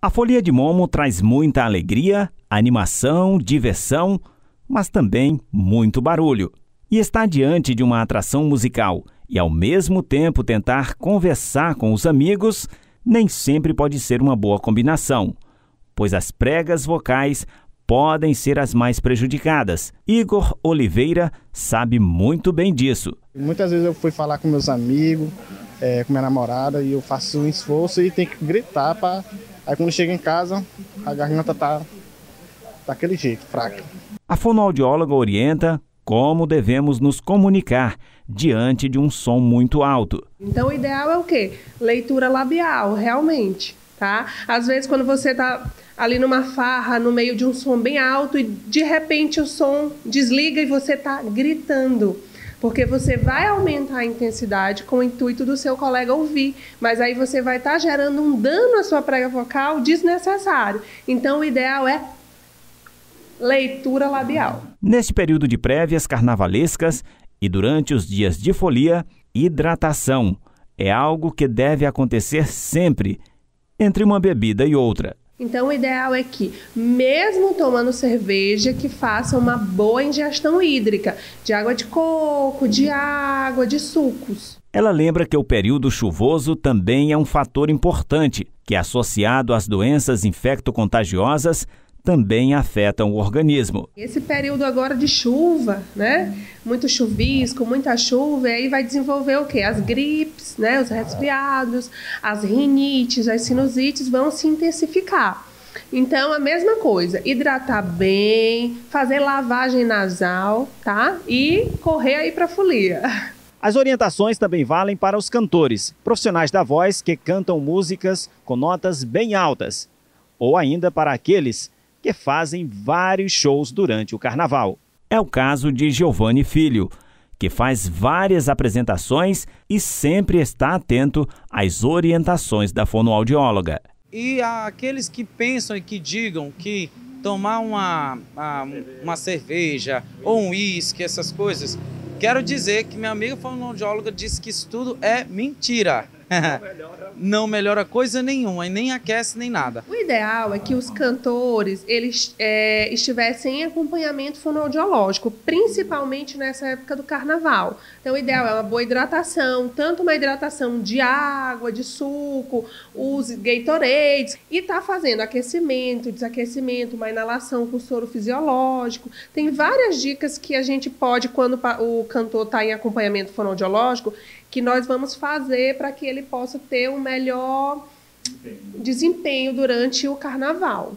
A Folia de Momo traz muita alegria, animação, diversão, mas também muito barulho. E estar diante de uma atração musical e ao mesmo tempo tentar conversar com os amigos nem sempre pode ser uma boa combinação, pois as pregas vocais podem ser as mais prejudicadas. Igor Oliveira sabe muito bem disso. Muitas vezes eu fui falar com meus amigos, é, com minha namorada, e eu faço um esforço e tenho que gritar para Aí quando chega em casa, a garganta tá daquele jeito, fraca. A fonoaudióloga orienta como devemos nos comunicar diante de um som muito alto. Então o ideal é o quê? Leitura labial, realmente, tá? Às vezes quando você tá ali numa farra, no meio de um som bem alto e de repente o som desliga e você tá gritando porque você vai aumentar a intensidade com o intuito do seu colega ouvir, mas aí você vai estar tá gerando um dano à sua prega vocal desnecessário. Então, o ideal é leitura labial. Neste período de prévias carnavalescas e durante os dias de folia, hidratação é algo que deve acontecer sempre entre uma bebida e outra. Então, o ideal é que, mesmo tomando cerveja, que faça uma boa ingestão hídrica de água de coco, de água, de sucos. Ela lembra que o período chuvoso também é um fator importante, que associado às doenças infecto-contagiosas também afetam o organismo. Esse período agora de chuva, né? Muito chuvisco, muita chuva, e aí vai desenvolver o quê? As gripes, né? Os resfriados, as rinites, as sinusites vão se intensificar. Então, a mesma coisa, hidratar bem, fazer lavagem nasal, tá? E correr aí para folia. As orientações também valem para os cantores, profissionais da voz que cantam músicas com notas bem altas, ou ainda para aqueles que fazem vários shows durante o carnaval. É o caso de Giovanni Filho, que faz várias apresentações e sempre está atento às orientações da fonoaudióloga. E aqueles que pensam e que digam que tomar uma, uma, cerveja ou um uísque, essas coisas, quero dizer que minha amiga fonoaudióloga disse que isso tudo é mentira. Não melhora. não melhora coisa nenhuma, e nem aquece nem nada. O ideal é que os cantores eles é, estivessem em acompanhamento fonoaudiológico, principalmente nessa época do carnaval. Então, o ideal é uma boa hidratação, tanto uma hidratação de água, de suco, os Gatorades, e tá fazendo aquecimento, desaquecimento, uma inalação com soro fisiológico. Tem várias dicas que a gente pode, quando o cantor está em acompanhamento fonoaudiológico, que nós vamos fazer para que ele possa ter um melhor desempenho durante o carnaval.